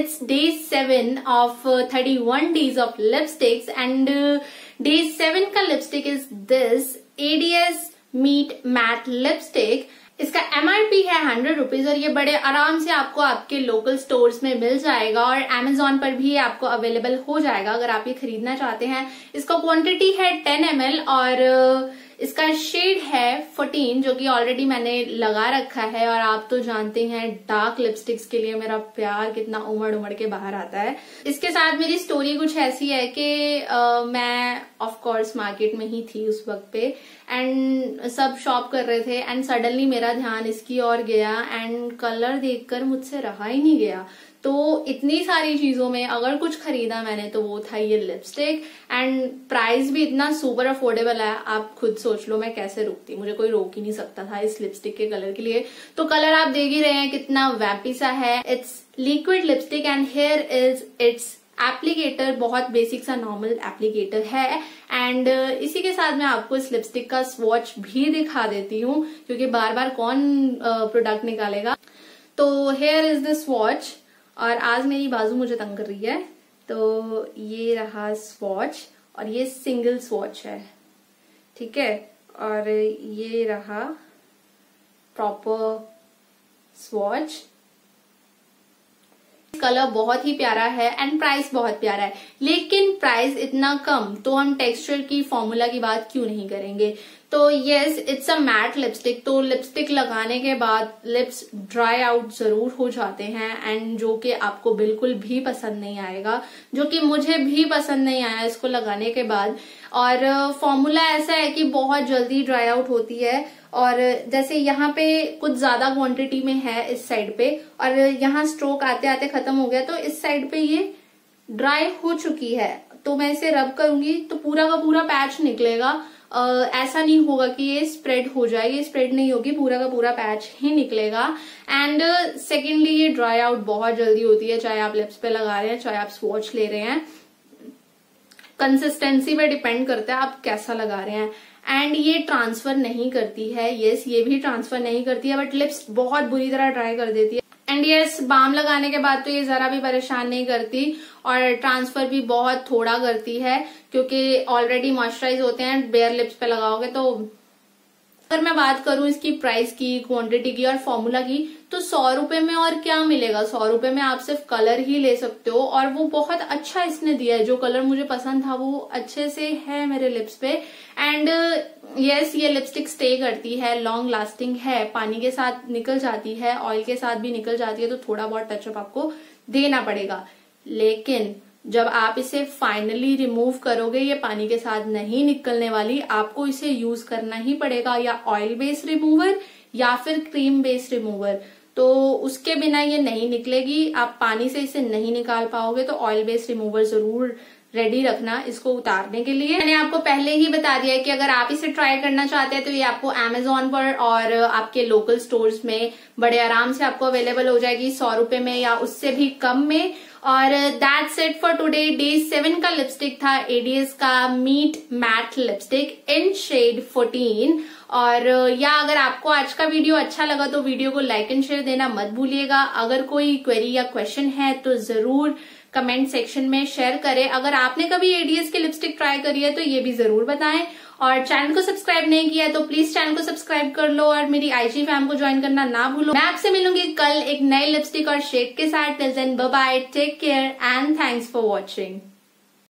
Seven of thirty one days of lipsticks and day seven का lipstick is this ADS meet matte lipstick इसका MRP है hundred rupees और ये बड़े आराम से आपको आपके लोकल स्टोर्स में मिल जाएगा और एमेजोन पर भी आपको अवेलेबल हो जाएगा अगर आप ये खरीदना चाहते हैं। इसका क्वांटिटी है टेन एम और इसका शेड है 14 जो कि ऑलरेडी मैंने लगा रखा है और आप तो जानते हैं डार्क लिपस्टिक्स के लिए मेरा प्यार कितना उमड़ उमड़ के बाहर आता है। इसके साथ मेरी स्टोरी कुछ ऐसी है कि मैं ऑफ़ कोर्स मार्केट में ही थी उस वक्त पे एंड सब शॉप कर रहे थे एंड सडनली मेरा ध्यान इसकी ओर गया एंड कलर देखकर मुझसे रहा ही नहीं गया। तो इतनी सारी चीज़ों में अगर कुछ खरीदा मैंने तो वो था ये लिपस्टिक एंड प्राइस भी इतना सुपर अफोर्डेबल है आप खुद सोच लो मैं कैसे रुकती। मुझे कोई रोक ही नहीं सकता था इस लिपस्टिक के कलर के लिए। तो कलर आप देख ही रहे हैं कितना वैपी सा है। It's liquid lipstick and here is its applicator बहुत बेसिक सा नॉर्मल एप्लीकेटर है। एंड uh, इसी के साथ मैं आपको इस लिपस्टिक का स्वॉच भी दिखा देती हूँ क्योंकि बार बार कौन प्रोडक्ट uh, निकालेगा। तो हेयर इज़ द स्वॉच और आज मेरी बाजू मुझे तंग कर रही है तो ये रहा स्वॉच और ये सिंगल स्वॉच है, ठीक है? और ये रहा प्रॉपर स्वॉच कलर बहुत ही प्यारा है एंड प्राइस बहुत प्यारा है। लेकिन प्राइस इतना कम तो हम टेक्सचर की फॉर्मूला की बात क्यों नहीं करेंगे? तो yes it's a matte lipstick तो लिपस्टिक लगाने के बाद लिप्स ड्राई आउट ज़रूर हो जाते हैं एंड जो कि आपको बिल्कुल भी पसंद नहीं आएगा जो कि मुझे भी पसंद नहीं आया इसको लगाने के बाद। और फॉर्मूला ऐसा है कि बहुत जल्दी ड्राई आउट होती है। और जैसे यहाँ पे कुछ ज़्यादा क्वांटिटी में है इस साइड पे और यहाँ स्ट्रोक आते आते खत्म हो गया तो इस साइड पे ये ड्राई हो चुकी है। तो मैं इसे रब करूँगी तो पूरा का पूरा पैच निकलेगा। Uh, ऐसा नहीं होगा कि ये स्प्रेड हो जाए, ये स्प्रेड नहीं होगी, पूरा का पूरा पैच ही निकलेगा। एंड सेकेंडली ये ड्राई आउट बहुत जल्दी होती है, चाहे आप लिप्स पे लगा रहे हैं, चाहे आप स्वॉच ले रहे हैं। कंसिस्टेंसी पे डिपेंड करता है आप कैसा लगा रहे हैं। एंड ये ट्रांसफ़र नहीं करती है यस yes, ये भी ट्रांसफ़र नहीं करती है बट लिप्स बहुत बुरी तरह ड्राई कर देती है। एंड यस बाम लगाने के बाद तो ये जरा भी परेशान नहीं करती और ट्रांसफ़र भी बहुत थोड़ा करती है क्योंकि ऑलरेडी मॉइस्चराइज होते हैं बेयर लिप्स पे लगाओगे तो अगर मैं बात करूँ इसकी प्राइस की क्वांटिटी की और फॉर्मूला की तो सौ रुपए में और क्या मिलेगा? सौ रुपए में आप सिर्फ़ कलर ही ले सकते हो और वो बहुत अच्छा इसने दिया है। जो कलर मुझे पसंद था, वो अच्छे से है मेरे लिप्स पे। एंड यस ये लिपस्टिक स्टे करती है लॉन्ग लास्टिंग है। पानी के साथ निकल जाती है ऑयल के साथ भी निकल जाती है तो थोड़ा बहुत टचअप आपको देना पड़ेगा। लेकिन जब आप इसे फाइनली रिमूव करोगे, ये पानी के साथ नहीं निकलने वाली, आपको इसे यूज़ करना ही पड़ेगा, या ऑयल बेस्ड रिमूवर या फिर क्रीम बेस्ड रिमूवर तो उसके बिना ये नहीं निकलेगी, आप पानी से इसे नहीं निकाल पाओगे तो ऑयल बेस्ड रिमूवर ज़रूर रेडी रखना इसको उतारने के लिए। मैंने आपको पहले ही बता दिया कि अगर आप इसे ट्राई करना चाहते हैं तो ये आपको एमेजोन पर और आपके लोकल स्टोर्स में बड़े आराम से आपको अवेलेबल हो जाएगी, सौ रुपए में या उससे भी कम में। और that's it for today day seven का लिपस्टिक था. एडीएस का meet matte lipstick in shade fourteen और या अगर आपको आज का वीडियो अच्छा लगा तो वीडियो को लाइक एंड शेयर देना मत भूलिएगा. अगर कोई क्वेरी या क्वेश्चन है तो ज़रूर कमेंट सेक्शन में शेयर करें। अगर आपने कभी एडीएस की लिपस्टिक ट्राई करी है तो ये भी ज़रूर बताएँ। और चैनल को सब्सक्राइब नहीं किया है तो प्लीज़ चैनल को सब्सक्राइब कर लो और मेरी आईजी फैम को ज्वाइन करना ना भूलो। मैं आपसे मिलूँगी कल एक नए लिपस्टिक और शेक के साथ। Then bye take care and thanks for watching